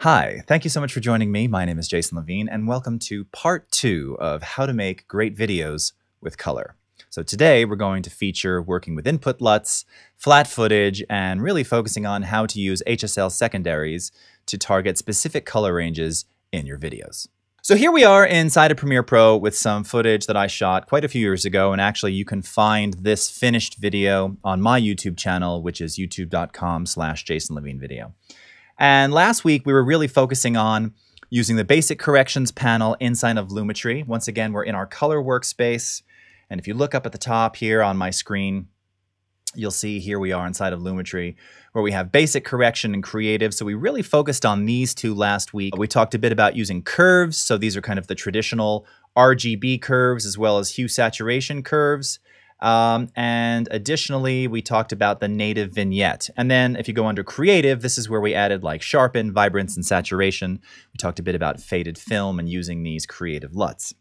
Hi, thank you so much for joining me. My name is Jason Levine, and welcome to part two of how to make great videos with color. So today we're going to feature working with input LUTs, flat footage, and really focusing on how to use HSL secondaries to target specific color ranges in your videos. So here we are inside of Premiere Pro with some footage that I shot quite a few years ago, and actually you can find this finished video on my YouTube channel, which is youtube.com slash Jason Levine video. And last week we were really focusing on using the basic corrections panel inside of Lumetri. Once again, we're in our color workspace. And if you look up at the top here on my screen, you'll see here we are inside of Lumetri where we have basic correction and creative. So we really focused on these two last week. We talked a bit about using curves. So these are kind of the traditional RGB curves as well as hue saturation curves. Um, and additionally, we talked about the native vignette. And then if you go under creative, this is where we added like sharpen, vibrance, and saturation. We talked a bit about faded film and using these creative LUTs.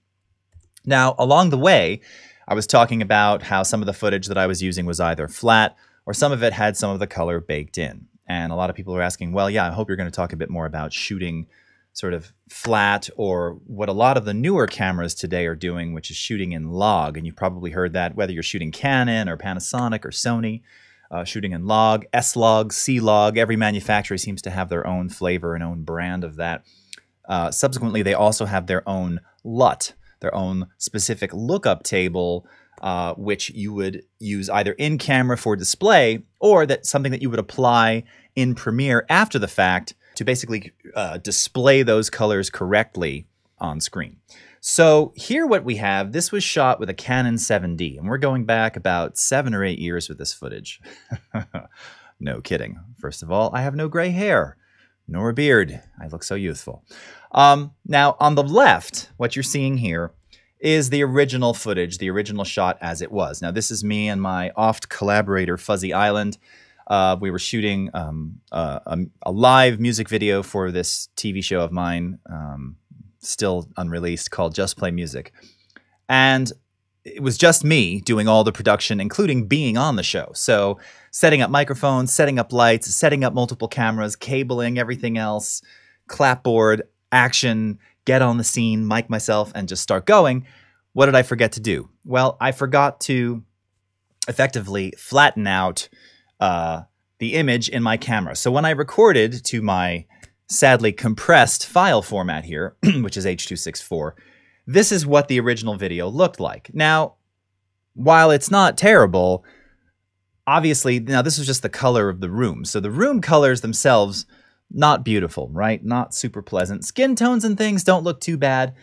Now, along the way, I was talking about how some of the footage that I was using was either flat or some of it had some of the color baked in. And a lot of people are asking, well, yeah, I hope you're going to talk a bit more about shooting sort of flat or what a lot of the newer cameras today are doing, which is shooting in log. And you've probably heard that whether you're shooting Canon or Panasonic or Sony, uh, shooting in log, S log, C log. Every manufacturer seems to have their own flavor and own brand of that. Uh, subsequently, they also have their own LUT, their own specific lookup table, uh, which you would use either in camera for display or that something that you would apply in Premiere after the fact to basically uh, display those colors correctly on screen. So here what we have, this was shot with a Canon 7D, and we're going back about seven or eight years with this footage. no kidding. First of all, I have no gray hair, nor a beard. I look so youthful. Um, now, on the left, what you're seeing here is the original footage, the original shot as it was. Now, this is me and my oft collaborator, Fuzzy Island. Uh, we were shooting um, a, a, live music video for this TV show of mine, um, still unreleased, called Just Play Music. And it was just me doing all the production, including being on the show. So, setting up microphones, setting up lights, setting up multiple cameras, cabling, everything else, clapboard, action, get on the scene, mic myself, and just start going. What did I forget to do? Well, I forgot to effectively flatten out uh, the image in my camera. So when I recorded to my sadly compressed file format here, which is H.264, this is what the original video looked like. Now, while it's not terrible, obviously, now this is just the color of the room. So the room colors themselves, not beautiful, right? Not super pleasant. Skin tones and things don't look too bad.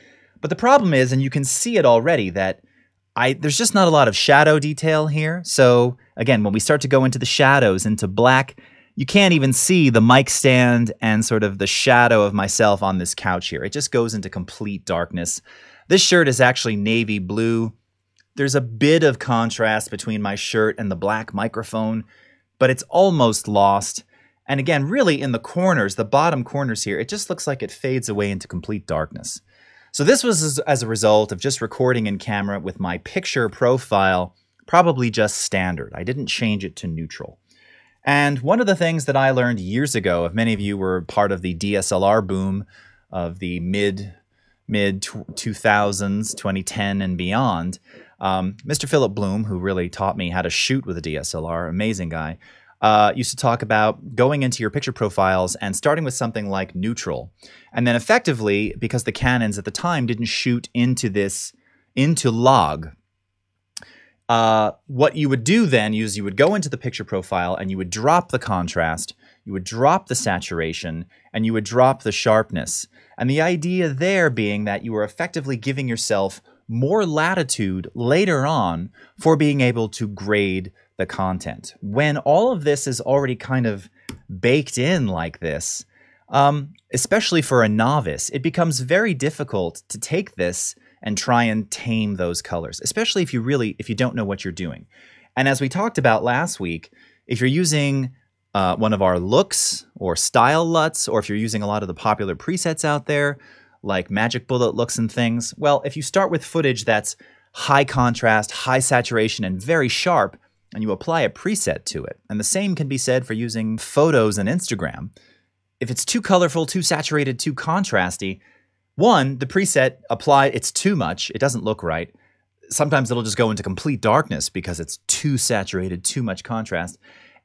But the problem is, and you can see it already, that I there's just not a lot of shadow detail here. So again, when we start to go into the shadows, into black, you can't even see the mic stand and sort of the shadow of myself on this couch here. It just goes into complete darkness. This shirt is actually navy blue. There's a bit of contrast between my shirt and the black microphone, but it's almost lost. And again, really in the corners, the bottom corners here, it just looks like it fades away into complete darkness. So this was as a result of just recording in camera with my picture profile, probably just standard. I didn't change it to neutral. And one of the things that I learned years ago, if many of you were part of the DSLR boom of the mid mid 2000s, 2010 and beyond, um, Mr. Philip Bloom, who really taught me how to shoot with a DSLR, amazing guy, uh, used to talk about going into your picture profiles and starting with something like neutral. And then effectively, because the Canons at the time didn't shoot into this, into log, uh, what you would do then is you would go into the picture profile and you would drop the contrast, you would drop the saturation, and you would drop the sharpness. And the idea there being that you were effectively giving yourself more latitude later on for being able to grade the content. When all of this is already kind of baked in like this, um, especially for a novice, it becomes very difficult to take this and try and tame those colors, especially if you really if you don't know what you're doing. And as we talked about last week, if you're using uh, one of our looks or style LUTs, or if you're using a lot of the popular presets out there, like Magic Bullet looks and things, well, if you start with footage that's high contrast, high saturation, and very sharp, and you apply a preset to it, and the same can be said for using photos in Instagram, if it's too colorful, too saturated, too contrasty, one, the preset apply it's too much. It doesn't look right. Sometimes it'll just go into complete darkness because it's too saturated, too much contrast.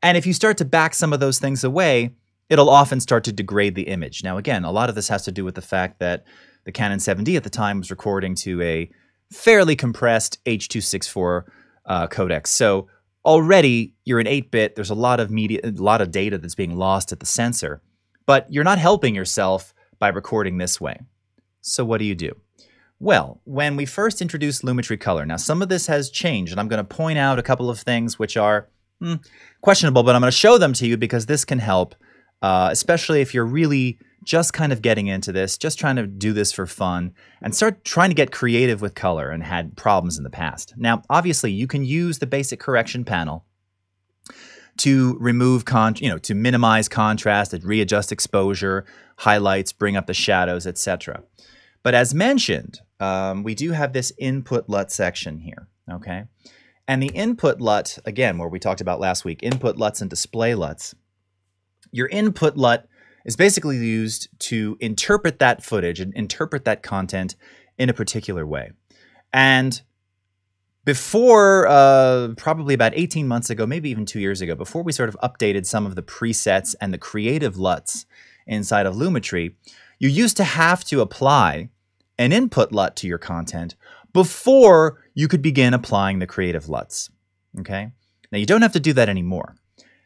And if you start to back some of those things away, it'll often start to degrade the image. Now, again, a lot of this has to do with the fact that the Canon 7D at the time was recording to a fairly compressed H.264 uh, codec. So already you're in 8-bit. There's a lot of media, a lot of data that's being lost at the sensor, but you're not helping yourself by recording this way. So what do you do? Well, when we first introduced Lumetri Color, now some of this has changed, and I'm going to point out a couple of things which are hmm, questionable, but I'm going to show them to you because this can help, uh, especially if you're really just kind of getting into this, just trying to do this for fun, and start trying to get creative with color and had problems in the past. Now, obviously, you can use the basic correction panel to remove con you know to minimize contrast and readjust exposure highlights bring up the shadows etc but as mentioned um, we do have this input LUT section here okay and the input LUT again where we talked about last week input LUTs and display LUTs your input LUT is basically used to interpret that footage and interpret that content in a particular way and before uh, probably about 18 months ago, maybe even two years ago, before we sort of updated some of the presets and the creative LUTs inside of Lumetri, you used to have to apply an input LUT to your content before you could begin applying the creative LUTs. Okay? Now, you don't have to do that anymore.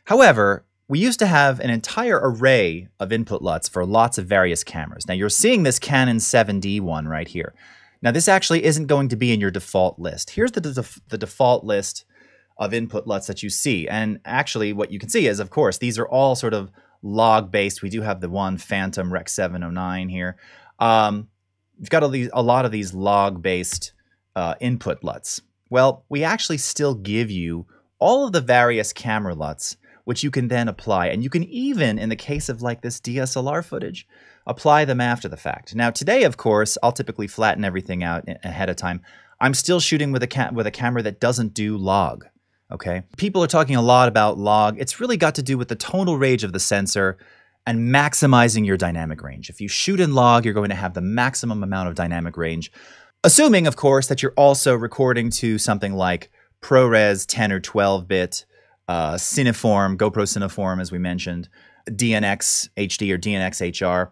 However, we used to have an entire array of input LUTs for lots of various cameras. Now, you're seeing this Canon 7D one right here. Now, this actually isn't going to be in your default list. Here's the, def the default list of input LUTs that you see. And actually, what you can see is, of course, these are all sort of log-based. We do have the one Phantom Rec 709 here. Um, we've got these, a lot of these log-based uh, input LUTs. Well, we actually still give you all of the various camera LUTs, which you can then apply. And you can even, in the case of like this DSLR footage, apply them after the fact. Now, today, of course, I'll typically flatten everything out ahead of time. I'm still shooting with a with a camera that doesn't do log. Okay, people are talking a lot about log. It's really got to do with the tonal range of the sensor and maximizing your dynamic range. If you shoot in log, you're going to have the maximum amount of dynamic range, assuming, of course, that you're also recording to something like ProRes 10 or 12 bit, uh, Cineform, GoPro Cineform, as we mentioned, DNX HD or DNX HR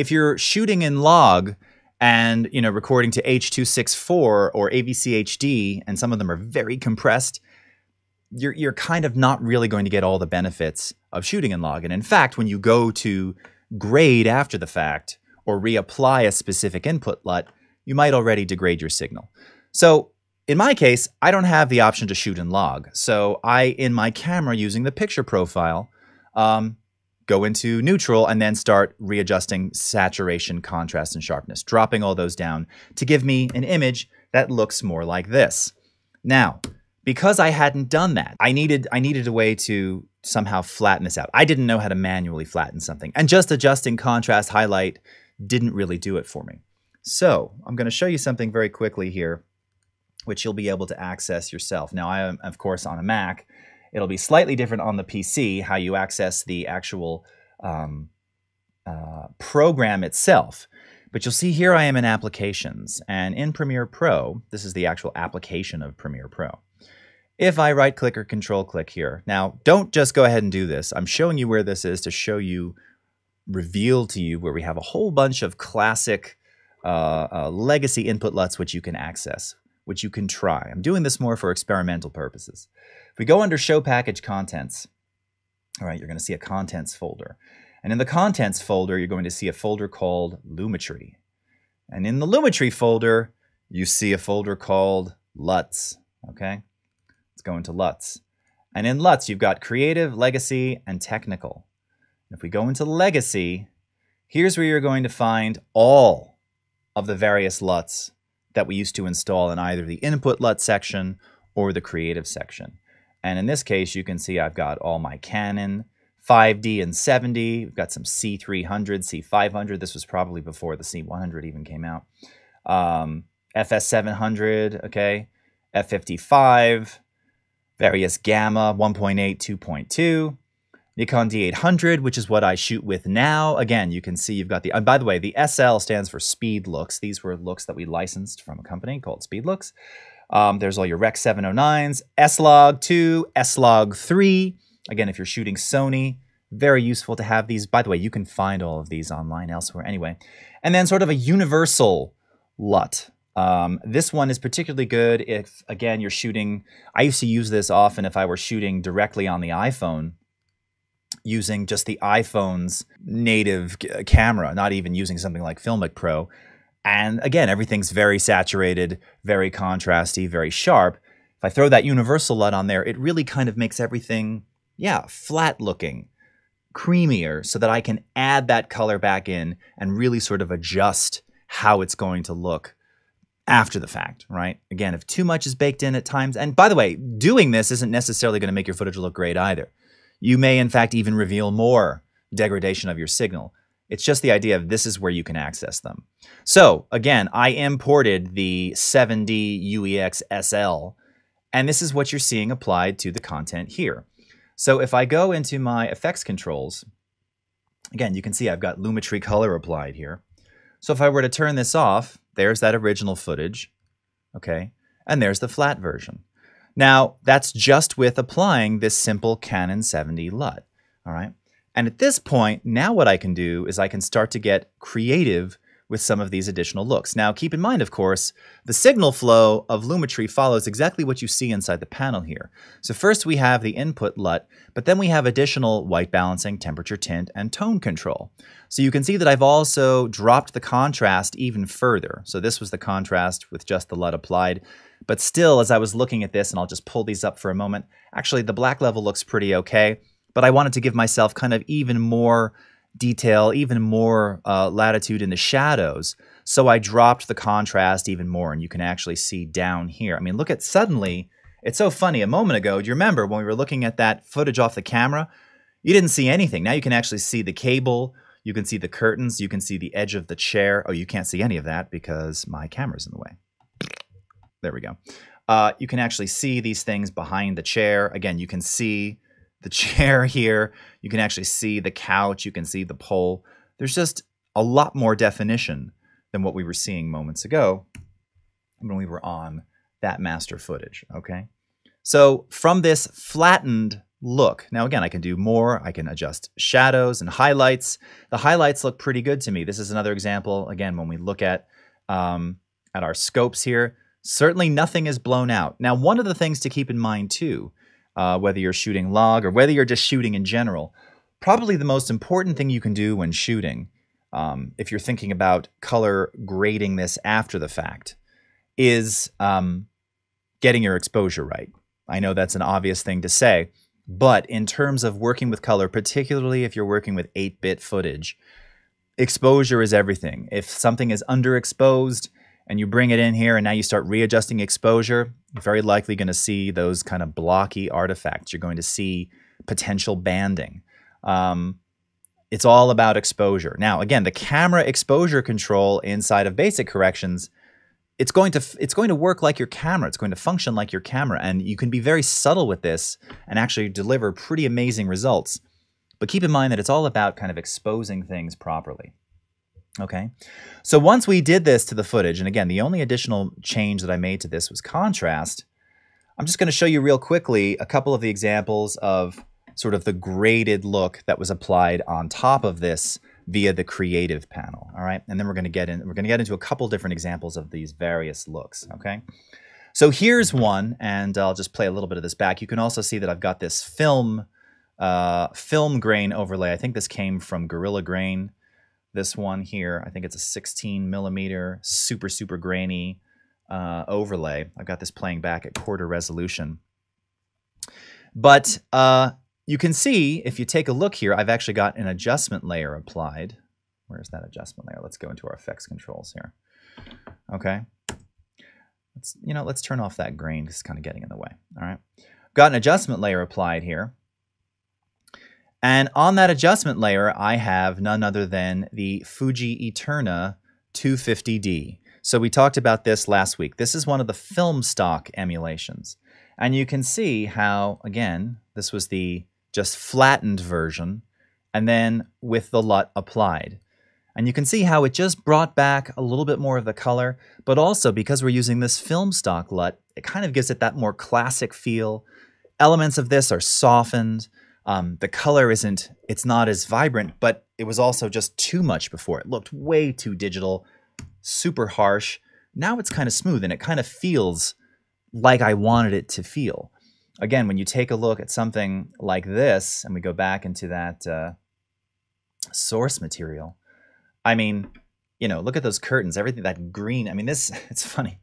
if you're shooting in log and you know recording to H.264 or AVC HD, and some of them are very compressed, you're you're kind of not really going to get all the benefits of shooting in log. And in fact, when you go to grade after the fact or reapply a specific input LUT, you might already degrade your signal. So in my case, I don't have the option to shoot and log. So I, in my camera, using the picture profile, um, go into neutral, and then start readjusting saturation, contrast, and sharpness, dropping all those down to give me an image that looks more like this. Now, because I hadn't done that, I needed I needed a way to somehow flatten this out. I didn't know how to manually flatten something, and just adjusting contrast highlight didn't really do it for me. So I'm going to show you something very quickly here, which you'll be able to access yourself. Now, I am, of course, on a Mac, It'll be slightly different on the PC, how you access the actual um, uh, program itself. But you'll see here I am in Applications, and in Premiere Pro, this is the actual application of Premiere Pro. If I right click or control click here, now don't just go ahead and do this. I'm showing you where this is to show you, reveal to you where we have a whole bunch of classic uh, uh, legacy input LUTs which you can access, which you can try. I'm doing this more for experimental purposes. If we go under Show Package Contents, all right, you're going to see a Contents folder. And in the Contents folder, you're going to see a folder called Lumetri. And in the Lumetri folder, you see a folder called LUTs, okay? Let's go into LUTs. And in LUTs, you've got Creative, Legacy, and Technical. If we go into Legacy, here's where you're going to find all of the various LUTs that we used to install in either the Input LUT section or the Creative section. And in this case, you can see I've got all my Canon 5D and 7D. We've got some C300, C500. This was probably before the C100 even came out. Um, FS700, okay, F55, various Gamma 1.8, 2.2. Nikon D800, which is what I shoot with now. Again, you can see you've got the, by the way, the SL stands for Speed Looks. These were looks that we licensed from a company called Speed Looks. Um, there's all your Rec 709s, S-Log 2, S-Log 3. Again, if you're shooting Sony, very useful to have these. By the way, you can find all of these online elsewhere anyway. And then sort of a universal LUT. Um, this one is particularly good if, again, you're shooting. I used to use this often if I were shooting directly on the iPhone using just the iPhone's native uh, camera, not even using something like Filmic Pro. And again, everything's very saturated, very contrasty, very sharp. If I throw that universal LUT on there, it really kind of makes everything, yeah, flat looking, creamier, so that I can add that color back in and really sort of adjust how it's going to look after the fact, right? Again, if too much is baked in at times, and by the way, doing this isn't necessarily going to make your footage look great either. You may, in fact, even reveal more degradation of your signal. It's just the idea of this is where you can access them. So again, I imported the 7D UEX SL, and this is what you're seeing applied to the content here. So if I go into my effects controls, again, you can see I've got Lumetri color applied here. So if I were to turn this off, there's that original footage, okay? And there's the flat version. Now, that's just with applying this simple Canon 7D LUT, all right? And at this point, now what I can do is I can start to get creative with some of these additional looks. Now, keep in mind, of course, the signal flow of Lumetri follows exactly what you see inside the panel here. So first we have the input LUT, but then we have additional white balancing, temperature tint, and tone control. So you can see that I've also dropped the contrast even further. So this was the contrast with just the LUT applied. But still, as I was looking at this, and I'll just pull these up for a moment, actually the black level looks pretty okay, but I wanted to give myself kind of even more detail, even more uh, latitude in the shadows. So I dropped the contrast even more, and you can actually see down here. I mean, look at suddenly, it's so funny. A moment ago, do you remember when we were looking at that footage off the camera? You didn't see anything. Now you can actually see the cable, you can see the curtains, you can see the edge of the chair. Oh, you can't see any of that because my camera's in the way. There we go. Uh, you can actually see these things behind the chair. Again, you can see the chair here. You can actually see the couch. You can see the pole. There's just a lot more definition than what we were seeing moments ago when we were on that master footage, okay? So from this flattened look, now again, I can do more. I can adjust shadows and highlights. The highlights look pretty good to me. This is another example, again, when we look at, um, at our scopes here, Certainly nothing is blown out. Now, one of the things to keep in mind too, uh, whether you're shooting log or whether you're just shooting in general, probably the most important thing you can do when shooting, um, if you're thinking about color grading this after the fact, is um, getting your exposure right. I know that's an obvious thing to say, but in terms of working with color, particularly if you're working with 8 bit footage, exposure is everything. If something is underexposed, and you bring it in here and now you start readjusting exposure, you're very likely going to see those kind of blocky artifacts. You're going to see potential banding. Um, it's all about exposure. Now, again, the camera exposure control inside of basic corrections, it's going to it's going to work like your camera. It's going to function like your camera, and you can be very subtle with this and actually deliver pretty amazing results. But keep in mind that it's all about kind of exposing things properly. Okay, so once we did this to the footage, and again, the only additional change that I made to this was contrast, I'm just going to show you real quickly a couple of the examples of sort of the graded look that was applied on top of this via the creative panel, all right? And then we're going to get in we're going to get into a couple different examples of these various looks, okay? So here's one, and I'll just play a little bit of this back. You can also see that I've got this film uh, film grain overlay. I think this came from Gorilla Grain. This one here, I think it's a 16 millimeter, super, super grainy uh, overlay. I've got this playing back at quarter resolution. But uh, you can see, if you take a look here, I've actually got an adjustment layer applied. Where's that adjustment layer? Let's go into our effects controls here. Okay. Let's, you know, let's turn off that grain because it's kind of getting in the way. All right. Got an adjustment layer applied here. And on that adjustment layer, I have none other than the Fuji Eterna 250D. So we talked about this last week. This is one of the film stock emulations. And you can see how, again, this was the just flattened version, and then with the LUT applied. And you can see how it just brought back a little bit more of the color, but also because we're using this film stock LUT, it kind of gives it that more classic feel. Elements of this are softened. Um, the color isn't, it's not as vibrant, but it was also just too much before. It looked way too digital, super harsh. Now it's kind of smooth and it kind of feels like I wanted it to feel. Again, when you take a look at something like this, and we go back into that uh, source material, I mean, you know, look at those curtains, everything, that green. I mean, this, it's funny.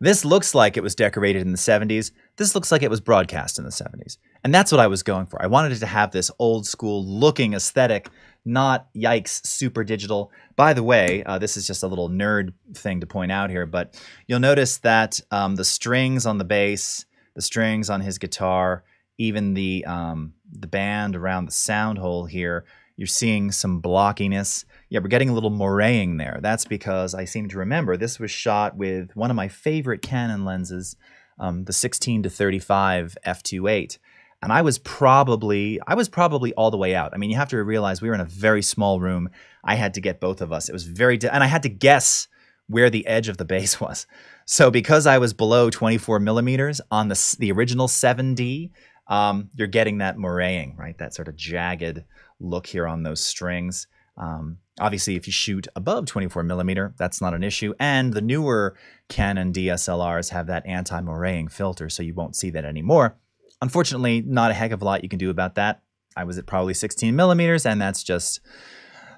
This looks like it was decorated in the 70s. This looks like it was broadcast in the 70s. And that's what I was going for. I wanted it to have this old school looking aesthetic, not yikes, super digital. By the way, uh, this is just a little nerd thing to point out here, but you'll notice that um, the strings on the bass, the strings on his guitar, even the um, the band around the sound hole here, you're seeing some blockiness yeah, we're getting a little moraying there. That's because I seem to remember this was shot with one of my favorite Canon lenses, um, the 16 to 35 f2.8. And I was probably I was probably all the way out. I mean, you have to realize we were in a very small room. I had to get both of us. It was very and I had to guess where the edge of the bass was. So because I was below 24 millimeters on the the original 7D, um, you're getting that moraying, right? That sort of jagged look here on those strings. Um, obviously, if you shoot above 24 millimeter, that's not an issue. And the newer Canon DSLRs have that anti-moraying filter, so you won't see that anymore. Unfortunately, not a heck of a lot you can do about that. I was at probably 16 millimeters, and that's just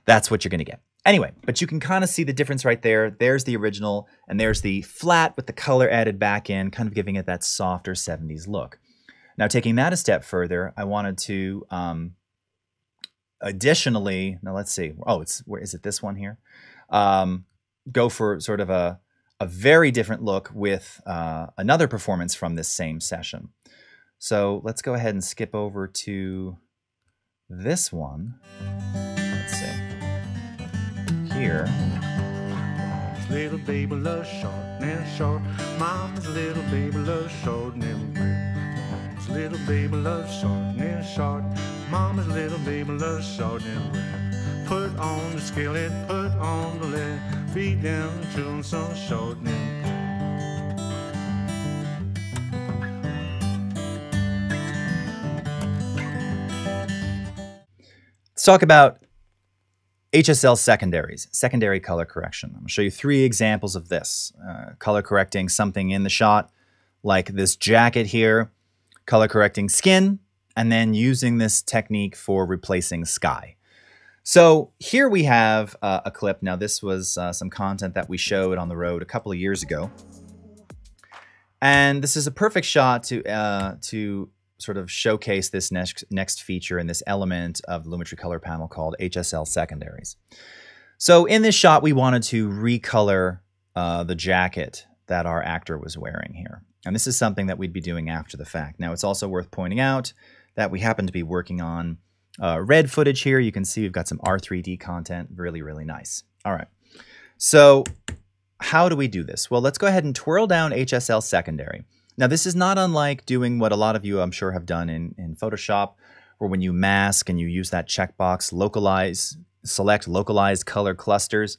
that's what you're going to get. Anyway, but you can kind of see the difference right there. There's the original, and there's the flat with the color added back in, kind of giving it that softer 70s look. Now, taking that a step further, I wanted to um, additionally, now let's see. Oh, it's where is it? This one here. Um, go for sort of a a very different look with uh, another performance from this same session. So let's go ahead and skip over to this one. Let's see. Here. Little baby loves short and short. Mama's little baby loves short and Little baby loves short and short. Mama's little baby loves. Put on the skillet, put on the lid, feed them children some Let's talk about HSL secondaries, secondary color correction. I'm going to show you three examples of this. Uh, color correcting something in the shot, like this jacket here, color correcting skin, and then using this technique for replacing sky. So here we have uh, a clip. Now this was uh, some content that we showed on the road a couple of years ago. And this is a perfect shot to, uh, to sort of showcase this next, next feature and this element of the Lumetri color panel called HSL secondaries. So in this shot, we wanted to recolor uh, the jacket that our actor was wearing here. And this is something that we'd be doing after the fact. Now, it's also worth pointing out that we happen to be working on. Uh, red footage here, you can see we've got some R3D content, really, really nice. All right, so how do we do this? Well, let's go ahead and twirl down HSL secondary. Now, this is not unlike doing what a lot of you, I'm sure, have done in, in Photoshop, where when you mask and you use that checkbox, localize, select localized color clusters,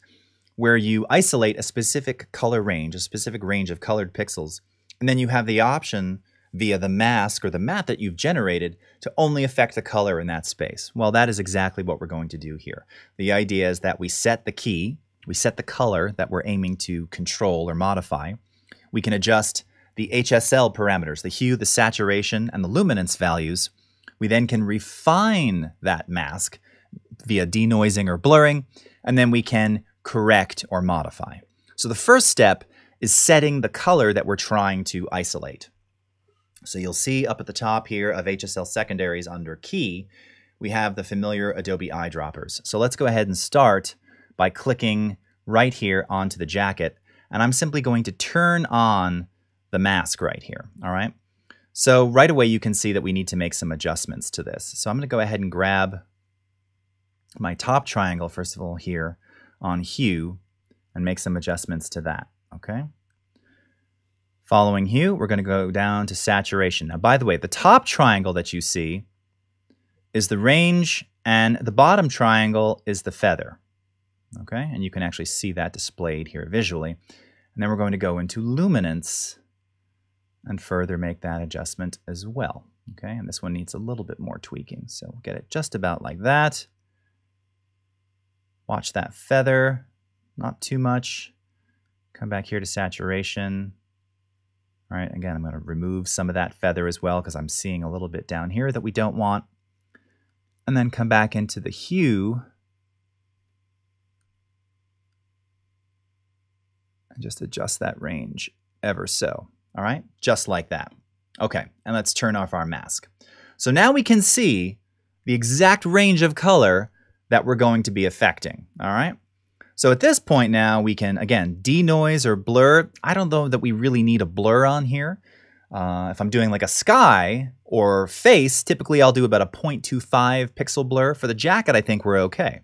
where you isolate a specific color range, a specific range of colored pixels, and then you have the option via the mask or the map that you've generated to only affect the color in that space. Well, that is exactly what we're going to do here. The idea is that we set the key, we set the color that we're aiming to control or modify. We can adjust the HSL parameters, the hue, the saturation, and the luminance values. We then can refine that mask via denoising or blurring, and then we can correct or modify. So the first step is setting the color that we're trying to isolate. So you'll see up at the top here of HSL secondaries under key, we have the familiar Adobe eyedroppers. So let's go ahead and start by clicking right here onto the jacket. And I'm simply going to turn on the mask right here, all right? So right away you can see that we need to make some adjustments to this. So I'm gonna go ahead and grab my top triangle, first of all, here on hue and make some adjustments to that, okay? Following hue, we're going to go down to saturation. Now, by the way, the top triangle that you see is the range, and the bottom triangle is the feather. Okay, and you can actually see that displayed here visually. And then we're going to go into luminance and further make that adjustment as well. Okay, and this one needs a little bit more tweaking. So we'll get it just about like that. Watch that feather, not too much. Come back here to saturation. All right, again, I'm going to remove some of that feather as well because I'm seeing a little bit down here that we don't want. And then come back into the hue and just adjust that range ever so. All right, just like that. Okay, and let's turn off our mask. So now we can see the exact range of color that we're going to be affecting. All right. So at this point now we can, again, denoise or blur. I don't know that we really need a blur on here. Uh, if I'm doing like a sky or face, typically I'll do about a 0.25 pixel blur. For the jacket, I think we're okay.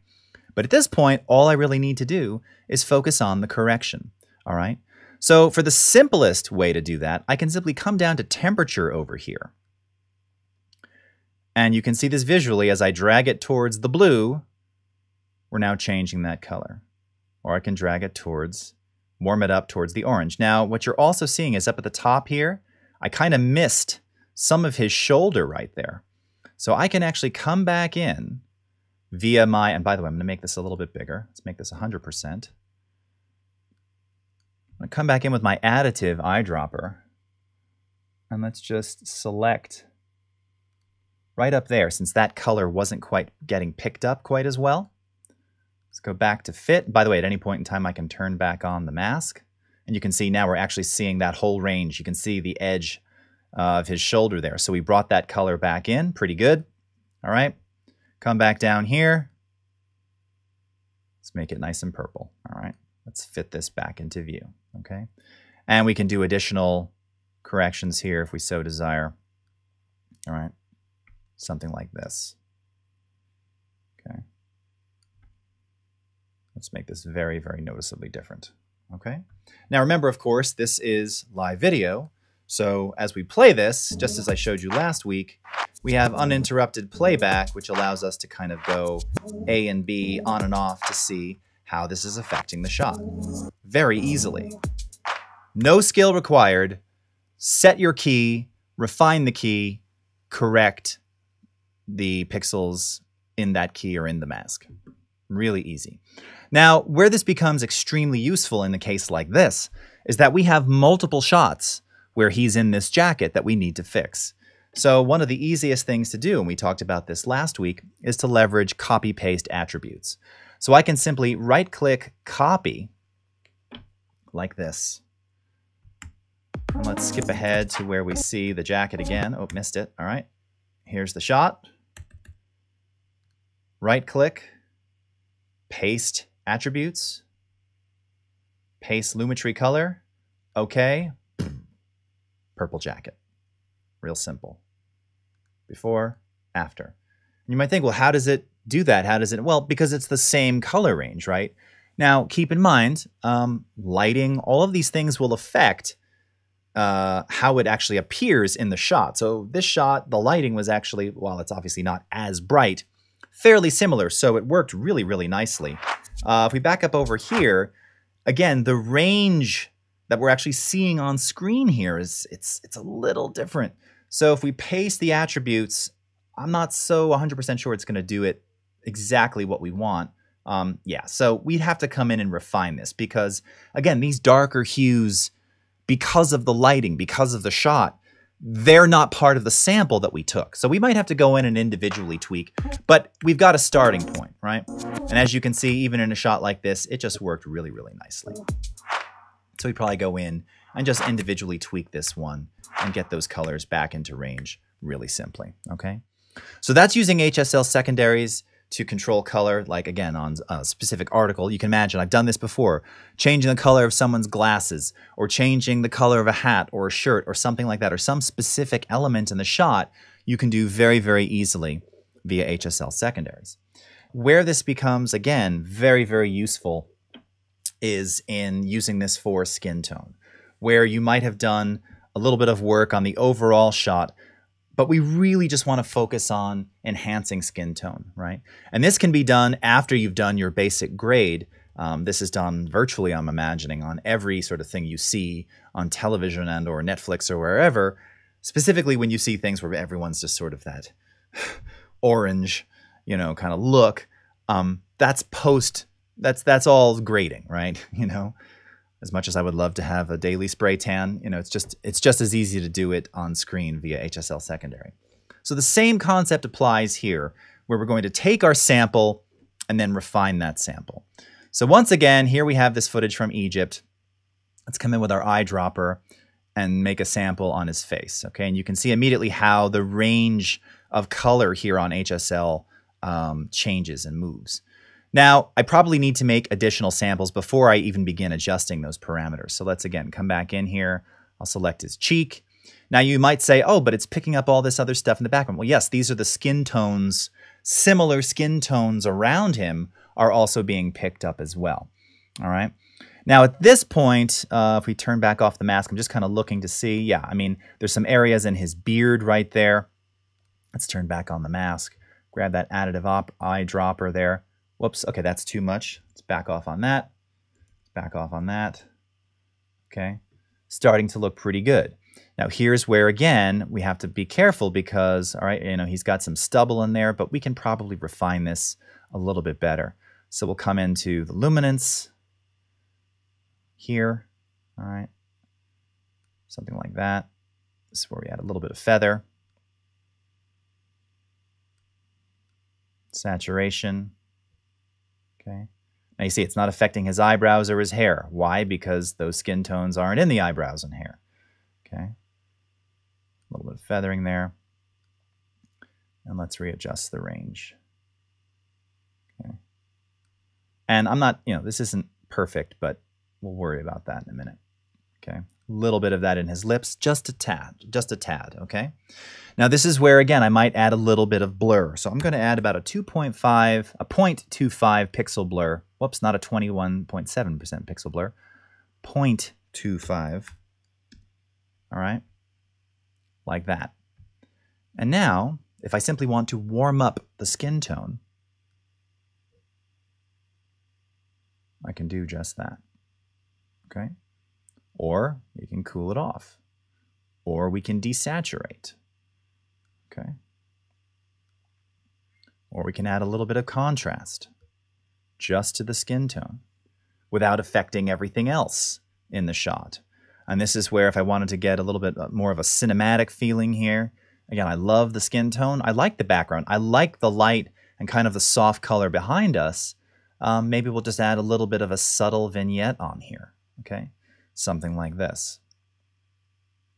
But at this point, all I really need to do is focus on the correction. All right. So for the simplest way to do that, I can simply come down to temperature over here. And you can see this visually as I drag it towards the blue, we're now changing that color. Or I can drag it towards, warm it up towards the orange. Now, what you're also seeing is up at the top here, I kind of missed some of his shoulder right there. So I can actually come back in via my, and by the way, I'm going to make this a little bit bigger. Let's make this 100%. I'm going to come back in with my additive eyedropper. And let's just select right up there, since that color wasn't quite getting picked up quite as well. Let's go back to fit. By the way, at any point in time, I can turn back on the mask. And you can see now we're actually seeing that whole range. You can see the edge uh, of his shoulder there. So we brought that color back in. Pretty good. All right. Come back down here. Let's make it nice and purple. All right. Let's fit this back into view, okay? And we can do additional corrections here if we so desire. All right, something like this. Okay. Let's make this very, very noticeably different. Okay. Now remember, of course, this is live video. So as we play this, just as I showed you last week, we have uninterrupted playback, which allows us to kind of go A and B on and off to see how this is affecting the shot very easily. No skill required. Set your key, refine the key, correct the pixels in that key or in the mask. Really easy. Now, where this becomes extremely useful in a case like this is that we have multiple shots where he's in this jacket that we need to fix. So one of the easiest things to do, and we talked about this last week, is to leverage copy-paste attributes. So I can simply right click copy like this. And let's skip ahead to where we see the jacket again. Oh, missed it. All right. Here's the shot. Right click, paste attributes, paste Lumetri color. Okay. Purple jacket. Real simple. Before, after. You might think, well, how does it do that? How does it? Well, because it's the same color range, right? Now, keep in mind, um, lighting, all of these things will affect uh, how it actually appears in the shot. So this shot, the lighting was actually, while it's obviously not as bright, fairly similar. So it worked really, really nicely. Uh, if we back up over here, again, the range that we're actually seeing on screen here is it's it's a little different. So if we paste the attributes, I'm not so 100% sure it's going to do it exactly what we want. Um, yeah, so we'd have to come in and refine this because, again, these darker hues, because of the lighting, because of the shot, they're not part of the sample that we took. So we might have to go in and individually tweak, but we've got a starting point, right? And as you can see, even in a shot like this, it just worked really, really nicely. So we probably go in and just individually tweak this one and get those colors back into range really simply, okay? So that's using HSL secondaries to control color, like again on a specific article. You can imagine, I've done this before, changing the color of someone's glasses or changing the color of a hat or a shirt or something like that, or some specific element in the shot, you can do very, very easily via HSL secondaries. Where this becomes, again, very, very useful is in using this for skin tone, where you might have done a little bit of work on the overall shot, but we really just want to focus on enhancing skin tone, right? And this can be done after you've done your basic grade. Um, this is done virtually, I'm imagining, on every sort of thing you see on television and or Netflix or wherever, specifically when you see things where everyone's just sort of that orange, you know, kind of look. Um, that's post, that's, that's all grading, right? You know, as much as I would love to have a daily spray tan, you know, it's just it's just as easy to do it on screen via HSL secondary. So the same concept applies here, where we're going to take our sample and then refine that sample. So once again, here we have this footage from Egypt. Let's come in with our eyedropper and make a sample on his face. Okay, and you can see immediately how the range of color here on HSL um, changes and moves. Now, I probably need to make additional samples before I even begin adjusting those parameters. So let's again come back in here. I'll select his cheek. Now you might say, oh, but it's picking up all this other stuff in the background. Well, yes, these are the skin tones. Similar skin tones around him are also being picked up as well. All right. Now at this point, uh, if we turn back off the mask, I'm just kind of looking to see. Yeah, I mean, there's some areas in his beard right there. Let's turn back on the mask. Grab that additive op eyedropper there. Whoops, okay, that's too much. Let's back off on that. Let's Back off on that. Okay, starting to look pretty good. Now here's where, again, we have to be careful because, all right, you know, he's got some stubble in there, but we can probably refine this a little bit better. So we'll come into the luminance here, all right, something like that. This is where we add a little bit of feather. Saturation. Okay. Now you see it's not affecting his eyebrows or his hair. Why? Because those skin tones aren't in the eyebrows and hair. Okay. A little bit of feathering there. And let's readjust the range. Okay. And I'm not, you know, this isn't perfect, but we'll worry about that in a minute. Okay. Little bit of that in his lips, just a tad, just a tad, okay? Now this is where, again, I might add a little bit of blur. So I'm going to add about a 2.5, a 0.25 pixel blur. Whoops, not a 21.7% pixel blur. 0.25, all right? Like that. And now, if I simply want to warm up the skin tone, I can do just that, okay? Or we can cool it off, or we can desaturate. Okay. Or we can add a little bit of contrast just to the skin tone without affecting everything else in the shot. And this is where if I wanted to get a little bit uh, more of a cinematic feeling here, again, I love the skin tone. I like the background. I like the light and kind of the soft color behind us. Um, maybe we'll just add a little bit of a subtle vignette on here, okay? Something like this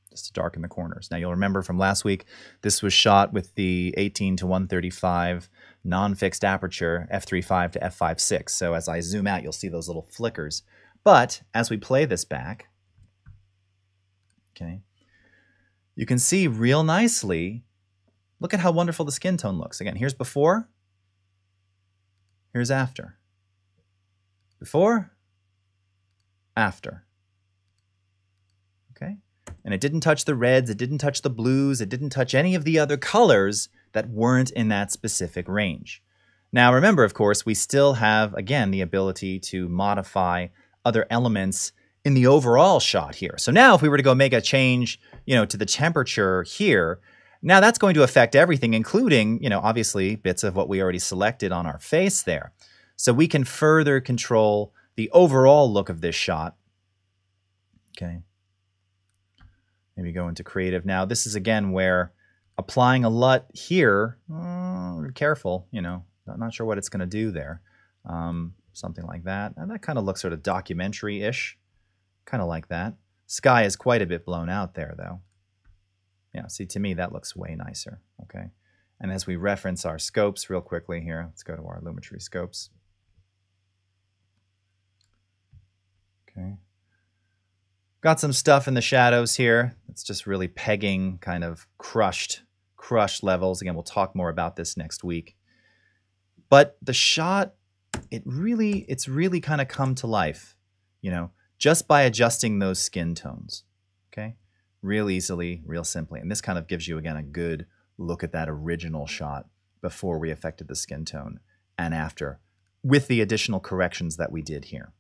just to darken the corners. Now you'll remember from last week, this was shot with the 18 to 135 non-fixed aperture f3.5 to f5.6. So as I zoom out, you'll see those little flickers. But as we play this back, okay, you can see real nicely, look at how wonderful the skin tone looks. Again, here's before, here's after. Before, after. Okay? And it didn't touch the reds, it didn't touch the blues, it didn't touch any of the other colors that weren't in that specific range. Now remember, of course, we still have, again, the ability to modify other elements in the overall shot here. So now if we were to go make a change, you know, to the temperature here, now that's going to affect everything, including, you know, obviously bits of what we already selected on our face there. So we can further control the overall look of this shot. Okay. Maybe go into creative now. This is again where applying a LUT here, uh, careful, you know, I'm not sure what it's going to do there. Um, something like that. And that kind of looks sort of documentary-ish, kind of like that. Sky is quite a bit blown out there, though. Yeah, see, to me, that looks way nicer, okay? And as we reference our scopes real quickly here, let's go to our Lumetri scopes. Okay. Got some stuff in the shadows here. It's just really pegging kind of crushed, crushed levels. Again, we'll talk more about this next week. But the shot, it really, it's really kind of come to life, you know, just by adjusting those skin tones. Okay. real easily, real simply. And this kind of gives you, again, a good look at that original shot before we affected the skin tone and after with the additional corrections that we did here.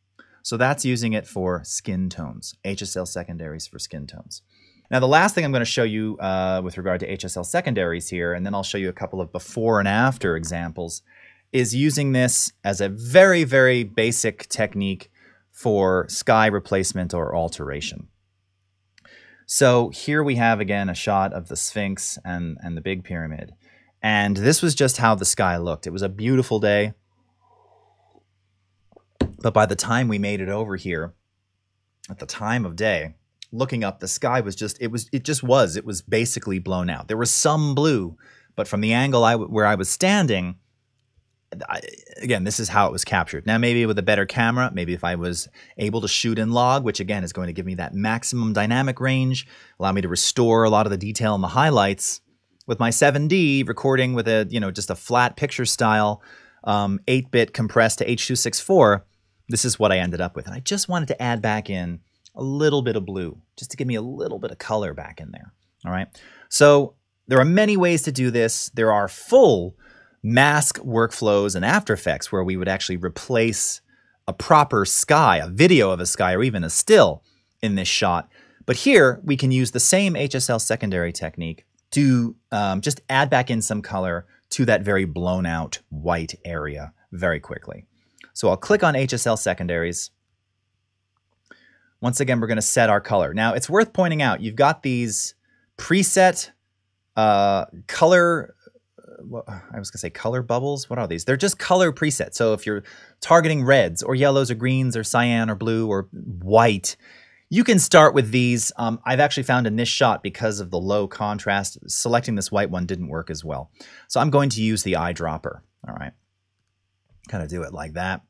So that's using it for skin tones, HSL secondaries for skin tones. Now, the last thing I'm going to show you uh, with regard to HSL secondaries here, and then I'll show you a couple of before and after examples, is using this as a very, very basic technique for sky replacement or alteration. So here we have again a shot of the Sphinx and, and the Big Pyramid. And this was just how the sky looked. It was a beautiful day. But by the time we made it over here, at the time of day, looking up, the sky was just, it was, it just was, it was basically blown out. There was some blue, but from the angle I, where I was standing, I, again, this is how it was captured. Now, maybe with a better camera, maybe if I was able to shoot in log, which again is going to give me that maximum dynamic range, allow me to restore a lot of the detail in the highlights. With my 7D recording with a, you know, just a flat picture style, 8-bit um, compressed to H.264, this is what I ended up with. And I just wanted to add back in a little bit of blue, just to give me a little bit of color back in there. All right. So there are many ways to do this. There are full mask workflows and After Effects where we would actually replace a proper sky, a video of a sky, or even a still in this shot. But here we can use the same HSL secondary technique to um, just add back in some color to that very blown out white area very quickly. So I'll click on HSL secondaries. Once again, we're going to set our color. Now, it's worth pointing out, you've got these preset uh, color I was to say color bubbles. What are these? They're just color presets. So if you're targeting reds or yellows or greens or cyan or blue or white, you can start with these. Um, I've actually found in this shot, because of the low contrast, selecting this white one didn't work as well. So I'm going to use the eyedropper. Kind of do it like that.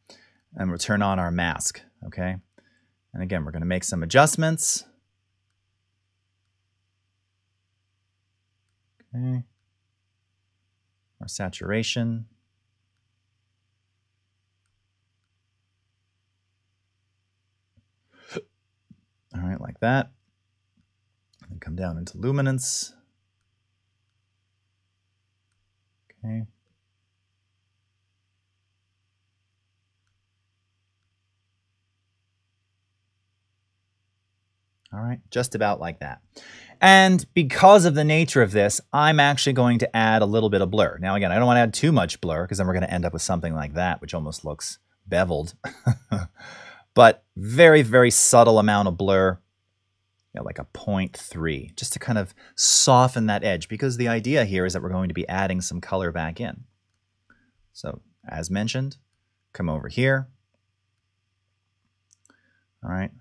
And we'll turn on our mask. Okay. And again, we're going to make some adjustments. Okay our saturation. All right, like that. And come down into luminance. Okay. All right, just about like that. And because of the nature of this, I'm actually going to add a little bit of blur. Now, again, I don't want to add too much blur because then we're going to end up with something like that, which almost looks beveled. but very, very subtle amount of blur, you know, like a 0.3, just to kind of soften that edge because the idea here is that we're going to be adding some color back in. So as mentioned, come over here. All right,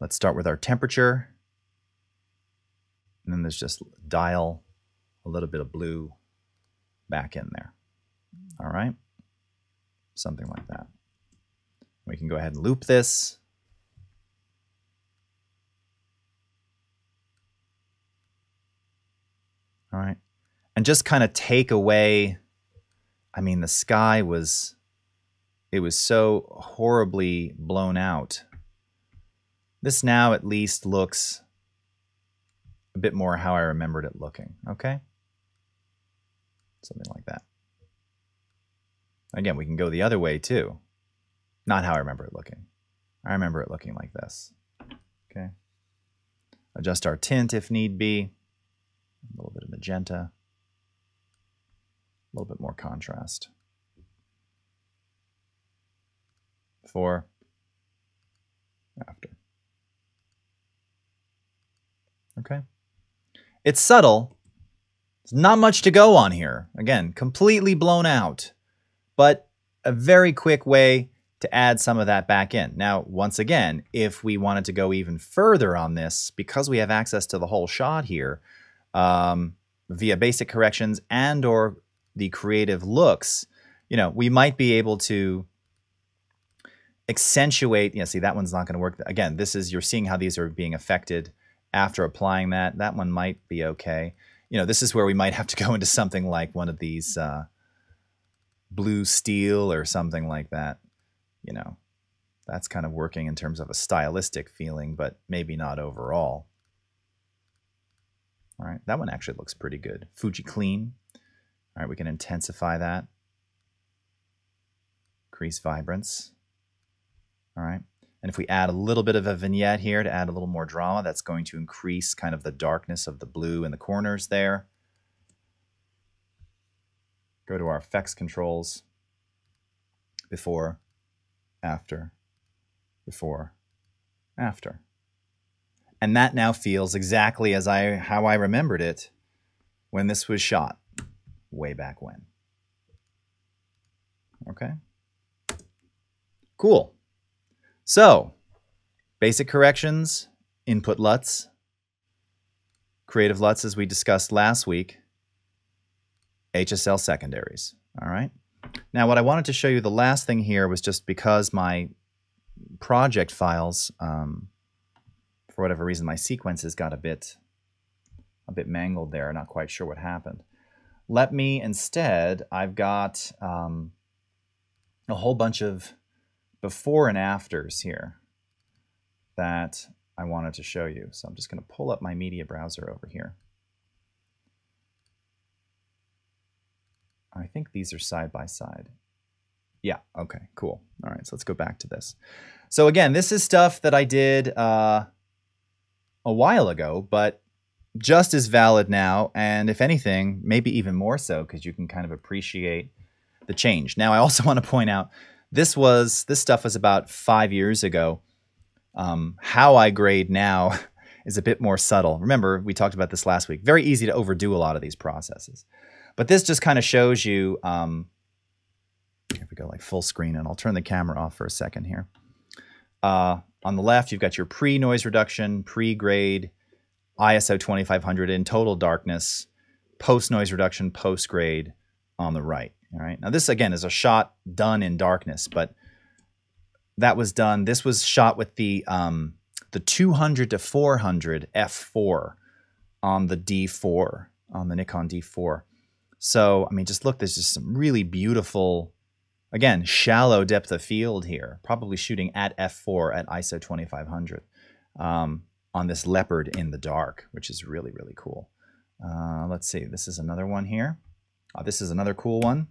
let's start with our temperature. And then there's just dial a little bit of blue back in there. All right. Something like that. We can go ahead and loop this. All right. And just kind of take away, I mean, the sky was, it was so horribly blown out. This now at least looks a bit more how I remembered it looking, okay? Something like that. Again, we can go the other way too. Not how I remember it looking. I remember it looking like this, okay? Adjust our tint if need be. A little bit of magenta. A little bit more contrast. Before, after. Okay. It's subtle. There's not much to go on here. Again, completely blown out, but a very quick way to add some of that back in. Now, once again, if we wanted to go even further on this, because we have access to the whole shot here, um, via basic corrections and or the creative looks, you know, we might be able to accentuate, you know, see that one's not going to work. Again, this is, you're seeing how these are being affected after applying that, that one might be okay. You know, this is where we might have to go into something like one of these uh, blue steel or something like that. You know, that's kind of working in terms of a stylistic feeling, but maybe not overall. All right, that one actually looks pretty good. Fuji Clean. All right, we can intensify that. Increase vibrance. All right. And if we add a little bit of a vignette here to add a little more drama, that's going to increase kind of the darkness of the blue in the corners there. Go to our effects controls. Before, after, before, after. And that now feels exactly as I how I remembered it when this was shot way back when. Okay. Cool. So, basic corrections, input LUTs, creative LUTs as we discussed last week, HSL secondaries. All right. Now, what I wanted to show you the last thing here was just because my project files, um, for whatever reason, my sequences got a bit, a bit mangled there. Not quite sure what happened. Let me instead, I've got um, a whole bunch of before and afters here that I wanted to show you. So I'm just going to pull up my media browser over here. I think these are side by side. Yeah, okay, cool. All right, so let's go back to this. So again, this is stuff that I did uh, a while ago, but just as valid now, and if anything, maybe even more so, because you can kind of appreciate the change. Now, I also want to point out this was this stuff was about five years ago. Um, how I grade now is a bit more subtle. Remember, we talked about this last week. Very easy to overdo a lot of these processes. But this just kind of shows you, um, here we go, like full screen, and I'll turn the camera off for a second here. Uh, on the left, you've got your pre-noise reduction, pre-grade, ISO 2500 in total darkness, post-noise reduction, post-grade on the right. All right. Now this again is a shot done in darkness, but that was done. This was shot with the um, the 200 to 400 f4 on the D4 on the Nikon D4. So, I mean, just look, there's just some really beautiful, again, shallow depth of field here, probably shooting at f4 at ISO 2500 um, on this leopard in the dark, which is really, really cool. Uh, let's see, this is another one here. Uh, this is another cool one.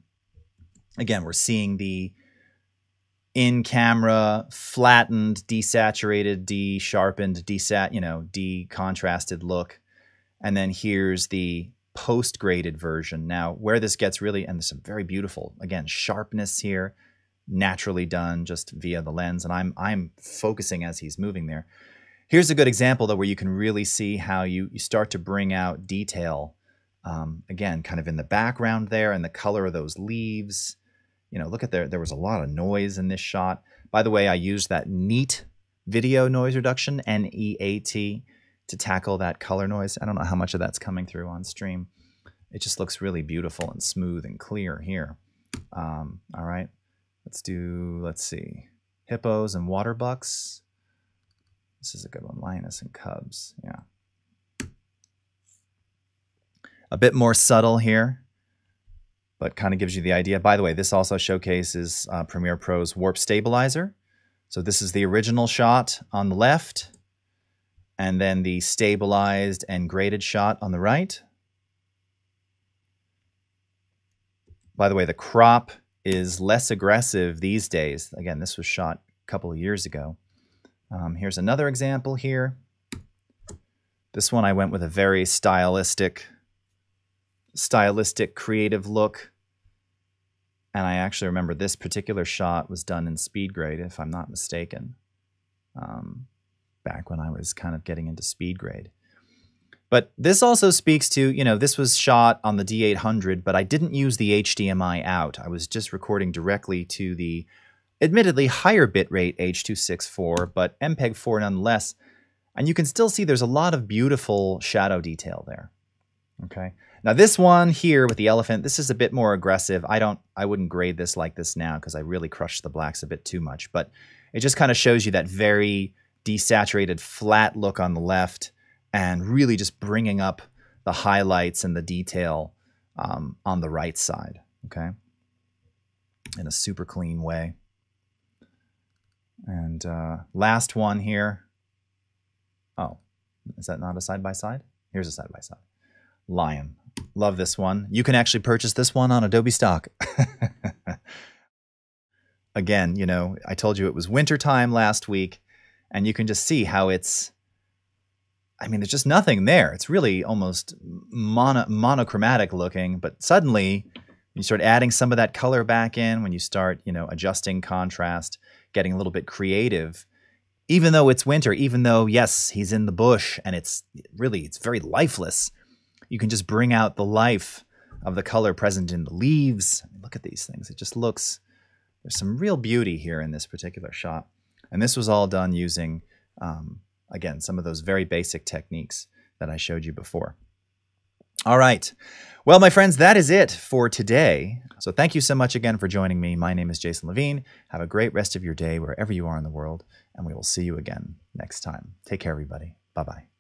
Again, we're seeing the in-camera, flattened, desaturated, de-sharpened, desat, you know, de-contrasted look. And then here's the post-graded version. Now, where this gets really, and there's some very beautiful, again, sharpness here, naturally done just via the lens. And I'm, I'm focusing as he's moving there. Here's a good example, though, where you can really see how you, you start to bring out detail, um, again, kind of in the background there and the color of those leaves. You know, look at there, there was a lot of noise in this shot. By the way, I used that neat video noise reduction, N-E-A-T, to tackle that color noise. I don't know how much of that's coming through on stream. It just looks really beautiful and smooth and clear here. Um, all right, let's do, let's see, hippos and water bucks. This is a good one, lioness and cubs, yeah. A bit more subtle here, but kind of gives you the idea. By the way, this also showcases uh, Premiere Pro's Warp Stabilizer. So this is the original shot on the left and then the stabilized and graded shot on the right. By the way, the crop is less aggressive these days. Again, this was shot a couple of years ago. Um, here's another example here. This one I went with a very stylistic, stylistic, creative look. And I actually remember this particular shot was done in SpeedGrade, if I'm not mistaken. Um, back when I was kind of getting into SpeedGrade. But this also speaks to, you know, this was shot on the D800, but I didn't use the HDMI out. I was just recording directly to the admittedly higher bitrate H.264, but MPEG-4 nonetheless. And you can still see there's a lot of beautiful shadow detail there. Okay. Now this one here with the elephant, this is a bit more aggressive. I don't, I wouldn't grade this like this now because I really crushed the blacks a bit too much, but it just kind of shows you that very desaturated flat look on the left and really just bringing up the highlights and the detail um, on the right side, okay? In a super clean way. And uh, last one here. Oh, is that not a side-by-side? -side? Here's a side-by-side. -side. Lion. Love this one. You can actually purchase this one on Adobe Stock. Again, you know, I told you it was wintertime last week, and you can just see how it's. I mean, there's just nothing there. It's really almost mono, monochromatic looking, but suddenly you start adding some of that color back in when you start, you know, adjusting contrast, getting a little bit creative. Even though it's winter, even though yes, he's in the bush and it's really it's very lifeless, you can just bring out the life of the color present in the leaves. Look at these things. It just looks there's some real beauty here in this particular shot. And this was all done using, um, again, some of those very basic techniques that I showed you before. All right. Well, my friends, that is it for today. So thank you so much again for joining me. My name is Jason Levine. Have a great rest of your day wherever you are in the world, and we will see you again next time. Take care, everybody. Bye bye.